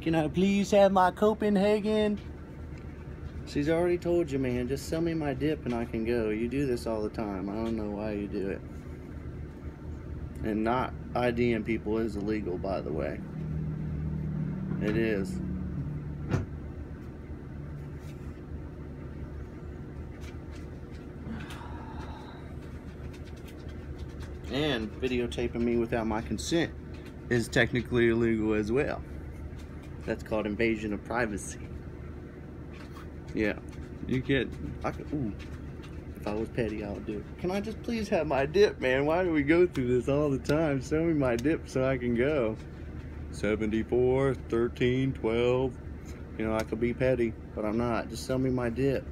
Can I please have my Copenhagen? She's already told you, man. Just sell me my dip and I can go. You do this all the time. I don't know why you do it. And not IDing people is illegal, by the way. It is. And videotaping me without my consent is technically illegal as well. That's called invasion of privacy. Yeah, you get. I could. Ooh, if I was petty, I would do it. Can I just please have my dip, man? Why do we go through this all the time? Show me my dip so I can go. 74, 13, 12. You know, I could be petty, but I'm not. Just sell me my dip.